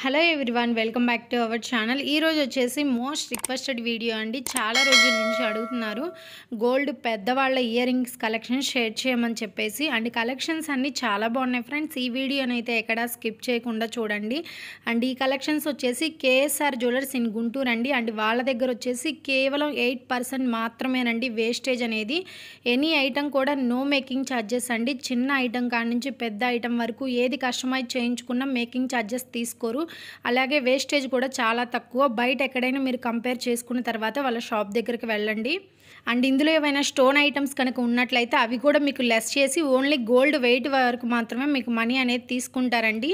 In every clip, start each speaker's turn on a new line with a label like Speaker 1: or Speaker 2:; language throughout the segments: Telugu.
Speaker 1: Hello everyone welcome back to our channel. ఈరోజు వచ్చేసి మోస్ట్ రిక్వెస్టెడ్ వీడియో అండి. చాలా రోజుల నుంచి అడుగుతున్నారు. గోల్డ్ పెద్దవాళ్ళ ఇయర్ రింగ్స్ కలెక్షన్ షేర్ చేయమని చెప్పేసి. అండ్ కలెక్షన్స్ అన్నీ చాలా బాగున్నాయి ఫ్రెండ్స్. ఈ వీడియోనైతే అయితే ఎక్కడా స్కిప్ చేయకుండా చూడండి. అండ్ ఈ కలెక్షన్స్ వచ్చేసి కేఎస్ఆర్ జ్యువెలర్స్ ఇన్ గుంటూరు అండి. అండ్ వాళ్ళ దగ్గర వచ్చేసి కేవలం ఎయిట్ పర్సెంట్ మాత్రమేనండి వేస్టేజ్ అనేది. ఎనీ ఐటెం కూడా నో మేకింగ్ ఛార్జెస్ అండి. చిన్న ఐటమ్ కాడి నుంచి పెద్ద ఐటెం వరకు ఏది కస్టమైజ్ చేయించుకున్నా మేకింగ్ ఛార్జెస్ తీసుకోరు. అలాగే వేస్టేజ్ కూడా చాలా తక్కువ. బయట ఎక్కడైనా మీరు కంపేర్ చేసుకున్న తర్వాత వాళ్ళ షాప్ దగ్గరికి వెళ్ళండి. అండ్ ఇందులో ఏవైనా స్టోన్ ఐటమ్స్ కనుక ఉన్నట్లయితే అవి కూడా మీకు లెస్ చేసి ఓన్లీ గోల్డ్ వెయిట్ వరకు మాత్రమే మీకు మనీ అనేది తీసుకుంటారండి.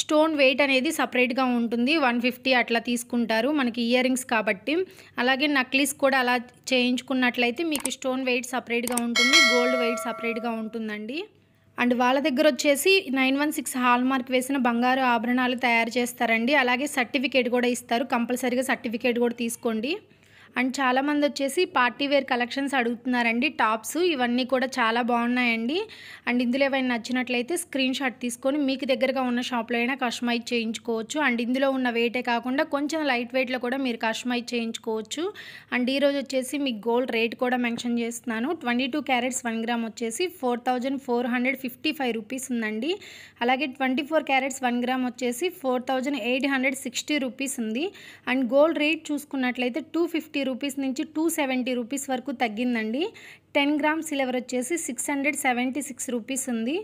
Speaker 1: స్టోన్ వెయిట్ అనేది సపరేట్గా ఉంటుంది. వన్ ఫిఫ్టీ అట్లా తీసుకుంటారు. మనకి ఇయర్ రింగ్స్ కాబట్టి. అలాగే నక్లీస్ కూడా అలా చేయించుకున్నట్లయితే మీకు స్టోన్ వెయిట్ సపరేట్గా ఉంటుంది. గోల్డ్ వెయిట్ సపరేట్గా ఉంటుందండి. అండ్ వాళ్ళ దగ్గర వచ్చేసి nine one six hallmark వేసిన బంగారు ఆభరణాలు తయారు చేస్తారండి. అలాగే సర్టిఫికేట్ కూడా ఇస్తారు. కంపల్సరీగా సర్టిఫికేట్ కూడా తీసుకోండి. అండ్ చాలామంది వచ్చేసి పార్టీ వేర్ కలెక్షన్స్ అడుగుతున్నారండి. టాప్స్ ఇవన్నీ కూడా చాలా బాగున్నాయండి. అండ్ ఇందులో ఏమైనా నచ్చినట్లయితే స్క్రీన్ షాట్ తీసుకొని మీకు దగ్గరగా ఉన్న షాప్లో అయినా కస్టమైజ్ చేయించుకోవచ్చు. అండ్ ఇందులో ఉన్న వెయిటే కాకుండా కొంచెం లైట్ వెయిట్లో కూడా మీరు కస్టమైజ్ చేయించుకోవచ్చు. అండ్ ఈరోజు వచ్చేసి మీకు గోల్డ్ రేట్ కూడా మెన్షన్ చేస్తున్నాను. Twenty two carats one gram వచ్చేసి four thousand four hundred fifty five rupees ఉందండి. అలాగే twenty four carats one gram వచ్చేసి four thousand eight hundred sixty rupees ఉంది. అండ్ గోల్డ్ రేట్ చూసుకున్నట్లయితే టూ ఫిఫ్టీ రూపీస్ నుంచి టూ సెవెంటీ రూపీస్ వరకు తగ్గిందండి. టెన్ గ్రామ్ సిల్వర్ వచ్చేసి six hundred seventy six rupees ఉంది.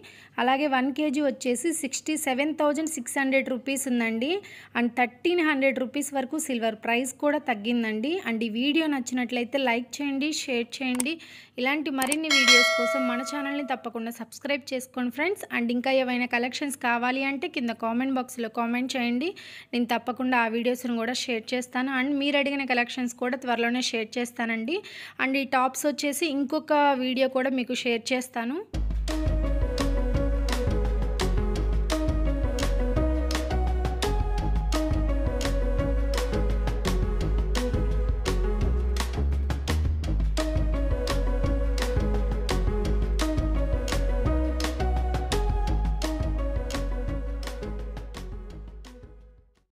Speaker 1: అలాగే వన్ కేజీ వచ్చేసి sixty seven thousand six hundred rupees ఉందండి. అండ్ థర్టీన్ హండ్రెడ్ రూపీస్ వరకు సిల్వర్ ప్రైస్ కూడా తగ్గిందండి. అండ్ ఈ వీడియో నచ్చినట్లయితే లైక్ చేయండి షేర్ చేయండి. ఇలాంటి మరిన్ని వీడియోస్ కోసం మన ఛానల్ని తప్పకుండా సబ్స్క్రైబ్ చేసుకోండి ఫ్రెండ్స్. అండ్ ఇంకా ఏవైనా కలెక్షన్స్ కావాలి అంటే కింద కామెంట్ బాక్స్లో కామెంట్ చేయండి. నేను తప్పకుండా ఆ వీడియోస్ను కూడా షేర్ చేస్తాను. అండ్ మీరు అడిగిన కలెక్షన్స్ కూడా త్వరలోనే షేర్ చేస్తానండి. అండ్ ఈ టాప్స్ వచ్చేసి ఇంకొక వీడియో కూడా మీకు షేర్ చేస్తాను.